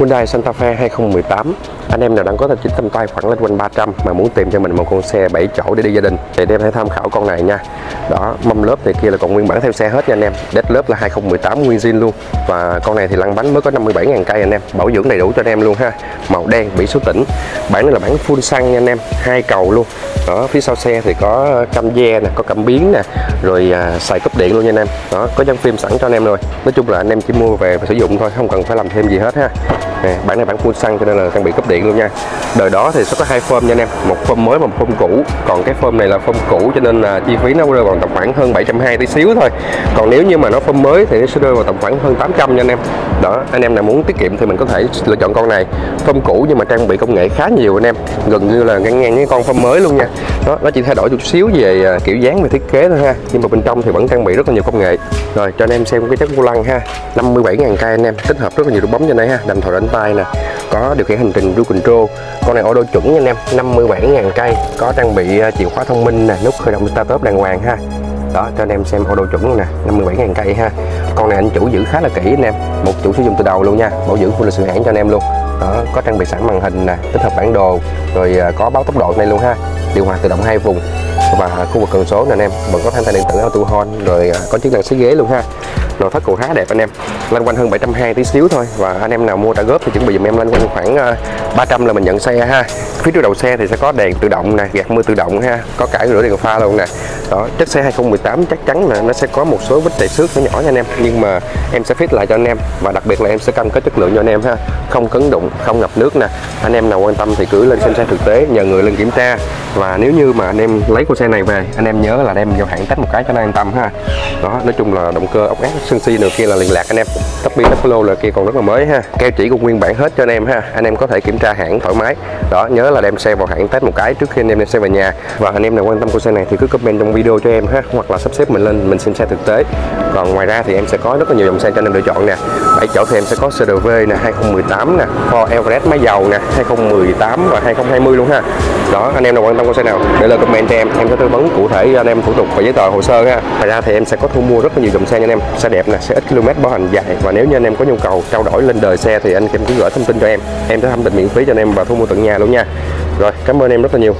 Hyundai Santa Fe 2018 anh em nào đang có tài chính tầm tay khoảng lên quanh 300 mà muốn tìm cho mình một con xe 7 chỗ để đi gia đình thì em hãy tham khảo con này nha. Đó mâm lớp này kia là còn nguyên bản theo xe hết nha anh em. Đét lớp là 2018 nguyên zin luôn. Và con này thì lăn bánh mới có 57.000 cây anh em. Bảo dưỡng đầy đủ cho anh em luôn ha. Màu đen biển số tỉnh. Bản này là bản full xăng nha anh em hai cầu luôn. Đó phía sau xe thì có cam ve nè có cảm biến nè rồi à, xài cúp điện luôn nha anh em. Đó có dán phim sẵn cho anh em rồi. Nói chung là anh em chỉ mua về và sử dụng thôi không cần phải làm thêm gì hết ha nè bản này bản full xăng cho nên là trang bị cấp điện luôn nha. Đời đó thì sẽ có hai phơm nha anh em. Một phơm mới và một phơm cũ. Còn cái phơm này là phơm cũ cho nên là chi phí nó rơi vào tầm khoảng hơn 720 tí xíu thôi. Còn nếu như mà nó phơm mới thì nó sẽ rơi vào tầm khoảng hơn 800 nha anh em. Đó, anh em nào muốn tiết kiệm thì mình có thể lựa chọn con này. Phơm cũ nhưng mà trang bị công nghệ khá nhiều anh em. Gần như là ngang ngang với con phơm mới luôn nha. Đó, nó chỉ thay đổi chút xíu về à, kiểu dáng về thiết kế thôi ha. Nhưng mà bên trong thì vẫn trang bị rất là nhiều công nghệ. Rồi, cho anh em xem cái chất vô lăng ha. 57.000 cây anh em, tích hợp rất là nhiều nút bấm cho này ha. Đầm thổi đánh tay nè, có điều khiển hành trình cruise control. Con này auto chuẩn nha anh em 57.000 cây, có trang bị ờ, chìa khóa thông minh nè, nút khởi động start up đàng hoàng ha. Đó, cho anh em xem auto chuẩn luôn nè 57.000 cây ha. Con này anh chủ giữ khá là kỹ anh em một chủ sử dụng từ đầu luôn nha, bảo dưỡng full sự hãng cho anh em luôn. Đó, có trang bị sẵn màn hình nè, tích hợp bản đồ, rồi ờ, có báo tốc độ này luôn ha. Điều hòa tự động hai vùng và khu vực cần số nè anh em, vẫn có thanh tay điện tử auto hold rồi ờ, có chức năng xí ghế luôn ha nội thất cũng khá đẹp anh em. Lăn quanh hơn 720 tí xíu thôi và anh em nào mua trả góp thì chuẩn bị dùm em lăn quanh khoảng ờ, 300 là mình nhận xe ha. Phía trước đầu xe thì sẽ có đèn tự động nè, gạt mưa tự động ha, có cả rửa đèn pha luôn nè. Đó chiếc xe 2018 chắc chắn là nó sẽ có một số vết trầy xước nhỏ nhỏ nha anh em, nhưng mà em sẽ fit lại cho anh em và đặc biệt là em sẽ cam kết chất lượng cho anh em ha, không cấn đụng, không ngập nước nè. Anh em nào quan tâm thì cứ lên xem xe thực tế, nhờ người lên kiểm tra và nếu như mà anh em lấy con xe này về, anh em nhớ là đem vào hãng test một cái cho nó an tâm ha. Đó, nói chung là động cơ ốc ác sân si nữa kia là liền lạc anh em. Tắp bi tắp lô là kia còn rất là mới ha. Keo chỉ còn nguyên bản hết cho anh em ha. Anh em có thể kiểm tra hãng thoải mái. Đó, nhớ là đem xe vào hãng test một cái trước khi anh em đem xe về nhà. Và anh em nào quan tâm con xe này thì cứ comment trong video cho em ha. Hoặc là sắp xếp mình lên, mình xem xe thực tế. Còn ngoài ra thì em sẽ có rất là nhiều dòng xe cho anh em lựa chọn nè. Bảy chỗ thì em sẽ có CRV nè 2018 nè, Ford Everest máy dầu nè 2018 và 2020 luôn ha đó, anh em nào quan tâm con xe nào, để lời comment cho em. Em sẽ tư vấn cụ thể cho anh em thủ tục và giấy tờ hồ sơ ha. Ngoài ra thì em sẽ có thu mua rất là nhiều dòng xe nha anh em. Xe đẹp nè, xe ít km bảo hành dài. Và nếu như anh em có nhu cầu trao đổi lên đời xe thì anh em cứ gửi thông tin cho em. Em sẽ thẩm định miễn phí cho anh em và thu mua tận nhà luôn nha. Rồi, cảm ơn em rất là nhiều.